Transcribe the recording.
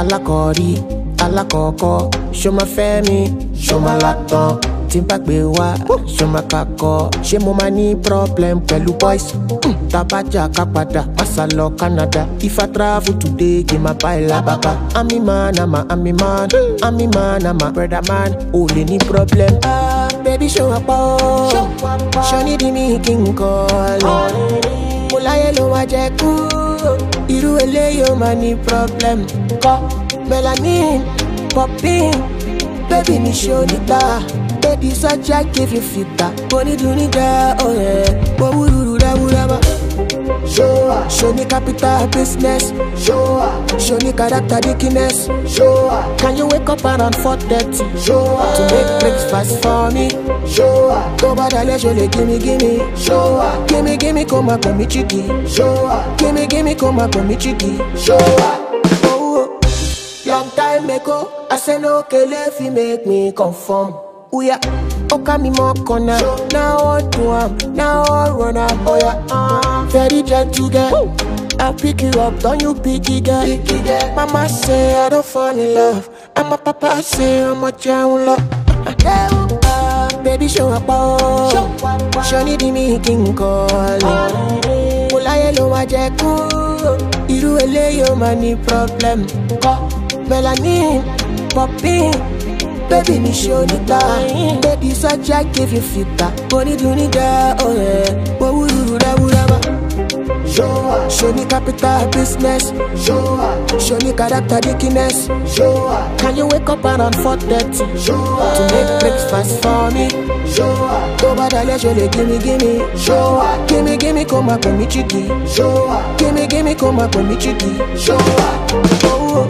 alákọ̀ọ́rí alákọ̀ọ́kọ́ ṣó máa fẹ́ mi ṣó máa látàn tí n bá gbé wá ṣó máa kakọ́ ṣé mo máa ní problem pẹ̀lú boys? Hmm, tabajà ká padà pàṣà lọ Canada. If I travel today kì máa bá ẹ lábàbà àmì man àmà àmì man. Àmì man àmà brother man. Ò lè ní problem. Ah, baby ṣó wà pa ọ́? Ṣó nídìí mi kí n kọ́ ọ mo láyé ló máa jẹ kú. Irú eléyìí ó máa ní problem. Kọ melanin popping baby mi ṣó níta baby sọjá give you fita onídùúnídà ọ̀rẹ́ owúrúurú dáwúdáwá. Showa, show me capital business. Showa, show me character dickiness. Showa, can you wake up around 4:30? Showa, to make breakfast for me. Showa, tó bá dalẹ̀ ṣo lè gimme gimme. Showa, gimme gimme kó máa pè mí chidi. Showa, gimme gimme kó máa pè mí chidi. Showa, oh, long time ago, I say no kele fi make me conform. Oya, oka mi mo corner. Now I do am, now I run am. Oya, uh, very gentle girl. I pick you up, don't you pick it girl. Mama say I don't fall in love, and my papa say I'm a down love. Uh, baby show up, oh. Show need me king call. Mo láyé ló máa jẹ kú, irú eléyìí ó máa ní problem. Kọ́ melanin popping. Baby mi ṣó níta Baby sọjá give you fita Onídùúnídà ọ̀rẹ́ Owúrúurú dáwúdáwá Showa Show Show me capital business. Showa Show me character dickiness Showa Can you wake up around 4:30? Showa To make breakfast for me. Showa Tó bá dalẹ̀ ṣo lè gimme gimme Showa Gimme gimme kó máa pè mí chidi Showa Gimme gimme kó máa pè mí chidi Showa Oh, oh.